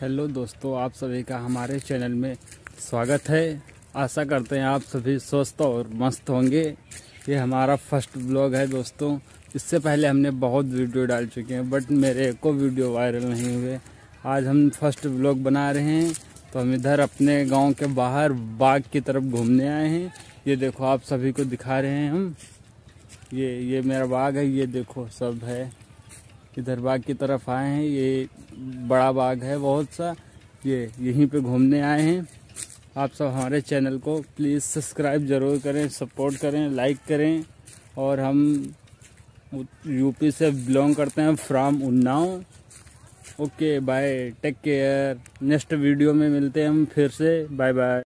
Hello दोस्तों, आप सभी का हमारे चैनल में स्वागत है। आशा करते हैं आप सभी स्वस्थ और मस्त होंगे। ये हमारा फ़र्स्ट ब्लॉग है दोस्तों। इससे पहले हमने बहुत वीडियो डाल चुके हैं, बट मेरे को वीडियो वायरल नहीं हुए। आज हम फ़र्स्ट ब्लॉग बना रहे हैं तो हम इधर अपने गाँव के बाहर बाग की तरफ़ घूमने आए हैं। ये देखो, आप सभी को दिखा रहे हैं हम। ये ये मेरा बाग है, ये देखो सब है। इधर बाग की तरफ़ आए हैं, ये बड़ा बाग है बहुत सा। ये, यहीं पे घूमने आए हैं। आप सब हमारे चैनल को प्लीज़ सब्सक्राइब ज़रूर करें सपोर्ट करें लाइक करें। और हम यूपी से बिलोंग करते हैं from Unnao okay bye take care next video में मिलते हैं हम फिर से। Bye bye